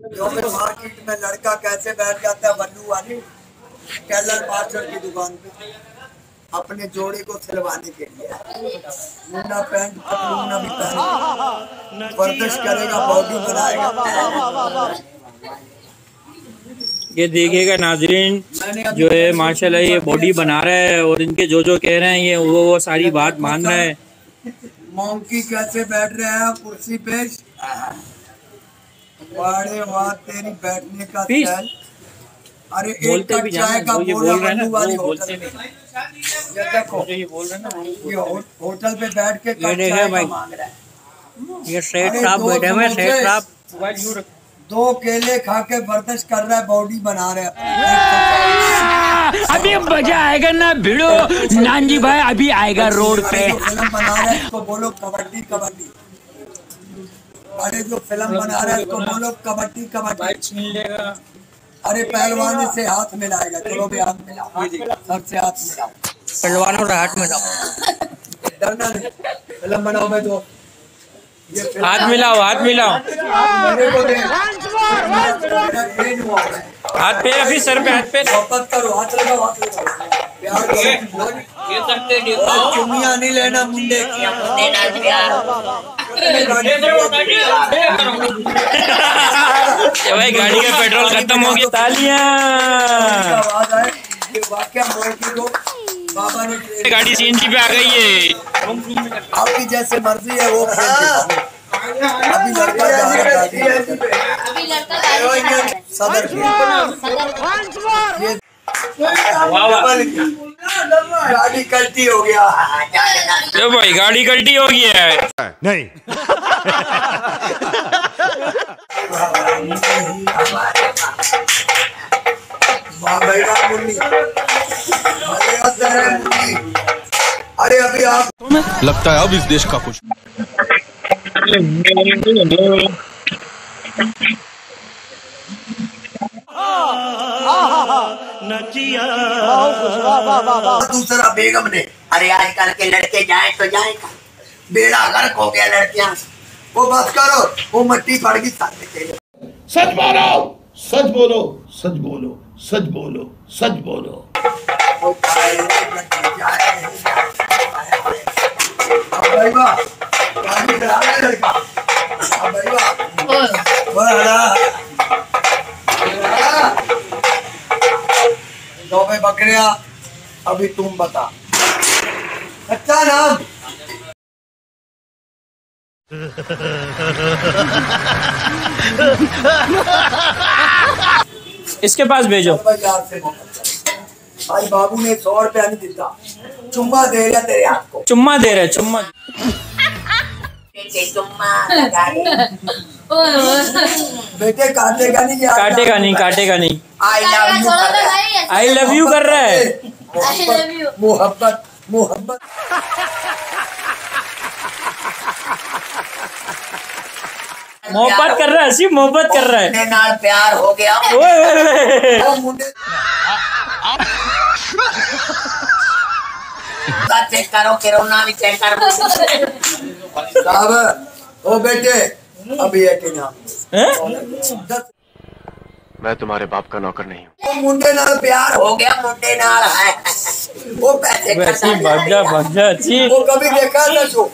Market में लड़का कैसे बैठ जाता है बल्लू वाली? टेलर मास्टर की दुकान पे। अपने जोड़े को सिलवाने के लिए। मुंडा पैंट पतलून अभी पहन। वर्जिश करेगा बॉडी बनाएगा। ये देखिएगा नाजरीन जो है माशाल्लाह ये बॉडी बना रहा है और इनके जो जो कह रहे हैं ये वो वो सारी बात मान रहा है। मोंकी कैसे बैठ रहे हैं कुर्सी पे? वाड़े वाह तेरी बैठने का। स्टाइल अरे एक कप चाय का वो ये बोला बोल रहे ना बल्लू वाली होटल में। ये देखो ये बोल रहे हैं ना ये होटल पे बैठ के कप चाय का मांग रहा है। ये सेठ साहब दो बैठे हुए सेठ साहब। दो केले खा के वर्जिश कर रहा है बॉडी बना रहा है। अभी मज़ा आएगा ना भिड़ो। नानजी भाई अभी आएगा रोड पे। फ़िल्म बना रहा है इसको बोलो कबड्डी कबड्डी। अरे जो फ़िल्म बना रहा है इसको बोलो कबड्डी कबड्डी। छीन लेगा अरे पहलवान से हाथ मिलाएगा चलो भी हाथ मिलाओ। सर से हाथ मिलाओ। पहलवानों के हाथ में जाओ डरना नहीं। फ़िल्म बनाओ मैं तो। हाथ मिलाओ हाथ मिलाओ। मेरे को दे मेरा पेट हुआ हाथ पे अभी सर पे? हाथ पे। करो हाथ लगाओ हाथ लगाओ। चुम्मियाँ नहीं लेना मुंडे की। भाई गाड़ी का पेट्रोल खत्म हो गया। तालियाँ। आवाज़ आए ये वाक्य मोटी को बाबा ने ट्रेन- गाड़ी सीएनजी पे आ गई है। आपकी जैसे मर्ज़ी है वो अभी लड़का जा रहा है गाड़ी में। अभी लड़का गाड़ी चला रहा है। सदर की वाह वाह। गाड़ी कल्टी हो गया। ये भाई गाड़ी गलती हो गई है। नहीं। अरे अभी आप लगता है अब इस देश का कुछ। दूसरा बेगम ने अरे आजकल के लड़के जाए तो जाए का। बेड़ा गर्क हो गया लड़कियाँ। वो बस करो वो मट्टी पड़ गई सच बोलो सच बोलो सच बोलो सच बोलो सच बोलो। बकरिया अभी तुम बता। अच्छा नाम? इसके पास भेजो। भाई बाबू ने सौ रुपया नहीं दिता चुम्मा दे रहा तेरे हाथ को। चुम्मा दे रहे चुम्मा। चुम्मा बेटे काटेगा नहीं काटेगा नहीं काटेगा नहीं। आई लव यू कर आई लव यू कर रहा है। I love you. मोहब्बत मोहब्बत। मोहब्बत कर रहा है सिर्फ़ मोहब्बत कर रहा है। नाल प्यार हो गया। चेक करो कोरोना भी चेक करो। साहब ओ बेटे अभी हैं? मैं तुम्हारे बाप का नौकर नहीं हूँ। मुंडे नाल प्यार हो गया मुंडे नाल है। वो पैसे वैसे खर्चा भाग जा भाग जा अच्छी वो कभी देखा शो